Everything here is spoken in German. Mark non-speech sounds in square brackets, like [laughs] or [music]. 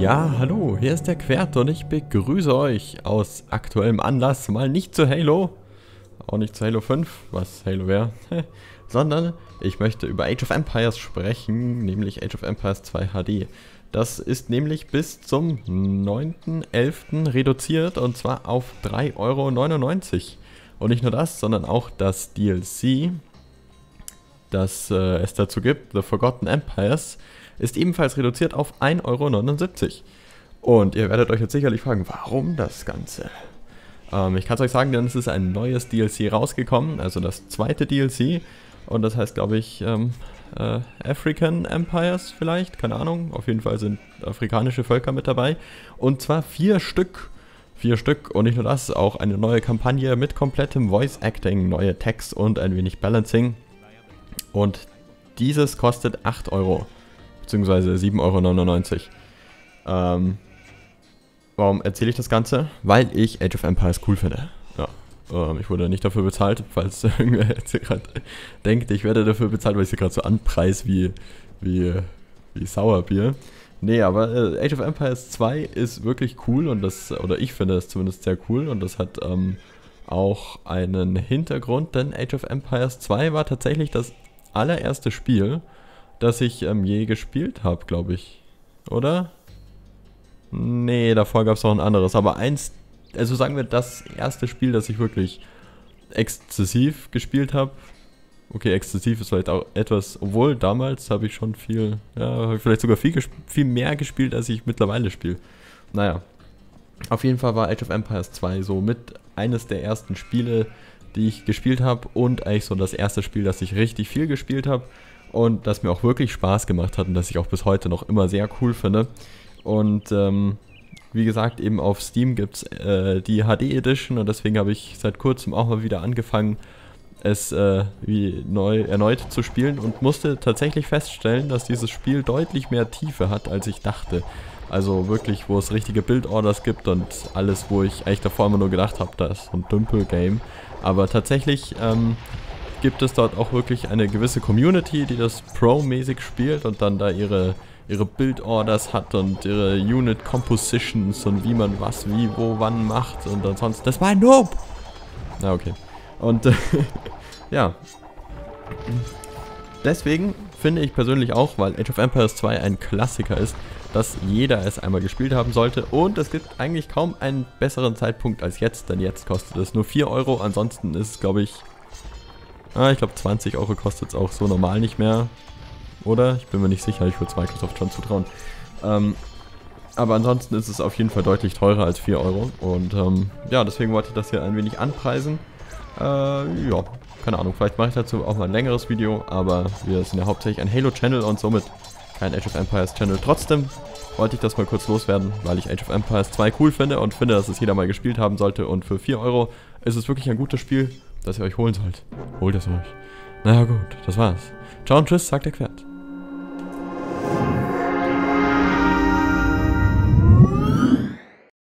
Ja, hallo, hier ist der Quert und ich begrüße euch aus aktuellem Anlass mal nicht zu Halo, auch nicht zu Halo 5, was Halo wäre, [laughs] sondern ich möchte über Age of Empires sprechen, nämlich Age of Empires 2 HD. Das ist nämlich bis zum 9.11. reduziert und zwar auf 3,99 Euro. Und nicht nur das, sondern auch das DLC, das äh, es dazu gibt, The Forgotten Empires, ist ebenfalls reduziert auf 1,79 Euro. Und ihr werdet euch jetzt sicherlich fragen, warum das Ganze? Ähm, ich kann es euch sagen, denn es ist ein neues DLC rausgekommen, also das zweite DLC. Und das heißt, glaube ich, ähm, äh, African Empires vielleicht, keine Ahnung. Auf jeden Fall sind afrikanische Völker mit dabei. Und zwar vier Stück. Vier Stück und nicht nur das, auch eine neue Kampagne mit komplettem Voice Acting, neue Text und ein wenig Balancing. Und dieses kostet 8 Euro, beziehungsweise 7,99 Euro. Ähm, warum erzähle ich das Ganze? Weil ich Age of Empires cool finde. Ja. Ähm, ich wurde nicht dafür bezahlt, falls [laughs] irgendwer jetzt gerade denkt, ich werde dafür bezahlt, weil ich sie gerade so anpreis wie, wie, wie Sauerbier. Nee, aber äh, Age of Empires 2 ist wirklich cool und das, oder ich finde es zumindest sehr cool und das hat ähm, auch einen Hintergrund, denn Age of Empires 2 war tatsächlich das allererste Spiel, das ich ähm, je gespielt habe, glaube ich. Oder? Nee, davor gab es noch ein anderes, aber eins, also sagen wir das erste Spiel, das ich wirklich exzessiv gespielt habe. Okay, exzessiv ist vielleicht auch etwas, obwohl damals habe ich schon viel, ja, vielleicht sogar viel, viel mehr gespielt, als ich mittlerweile spiele. Naja, auf jeden Fall war Age of Empires 2 so mit eines der ersten Spiele, die ich gespielt habe und eigentlich so das erste Spiel, das ich richtig viel gespielt habe und das mir auch wirklich Spaß gemacht hat und das ich auch bis heute noch immer sehr cool finde. Und ähm, wie gesagt, eben auf Steam gibt es äh, die HD Edition und deswegen habe ich seit kurzem auch mal wieder angefangen, es äh, wie neu erneut zu spielen und musste tatsächlich feststellen, dass dieses Spiel deutlich mehr Tiefe hat, als ich dachte. Also wirklich, wo es richtige Bildorders gibt und alles, wo ich eigentlich davor immer nur gedacht habe, das ist ein Dümpel-Game. Aber tatsächlich ähm, gibt es dort auch wirklich eine gewisse Community, die das Pro-mäßig spielt und dann da ihre, ihre Bildorders hat und ihre Unit Compositions und wie man was, wie, wo, wann macht und ansonsten. Das war ein Noob! Na, okay. Und äh, [laughs] ja. Deswegen finde ich persönlich auch, weil Age of Empires 2 ein Klassiker ist, dass jeder es einmal gespielt haben sollte. Und es gibt eigentlich kaum einen besseren Zeitpunkt als jetzt, denn jetzt kostet es nur 4 Euro. Ansonsten ist es, glaube ich, ah, ich glaube 20 Euro kostet es auch so normal nicht mehr. Oder? Ich bin mir nicht sicher, ich würde es Microsoft schon zutrauen. Ähm, aber ansonsten ist es auf jeden Fall deutlich teurer als 4 Euro. Und ähm, ja, deswegen wollte ich das hier ein wenig anpreisen. Äh, ja, keine Ahnung, vielleicht mache ich dazu auch mal ein längeres Video, aber wir sind ja hauptsächlich ein Halo-Channel und somit kein Age of Empires Channel. Trotzdem wollte ich das mal kurz loswerden, weil ich Age of Empires 2 cool finde und finde, dass es jeder mal gespielt haben sollte. Und für 4 Euro ist es wirklich ein gutes Spiel, das ihr euch holen sollt. Holt es euch. Naja gut, das war's. Ciao und tschüss, sagt der Quert.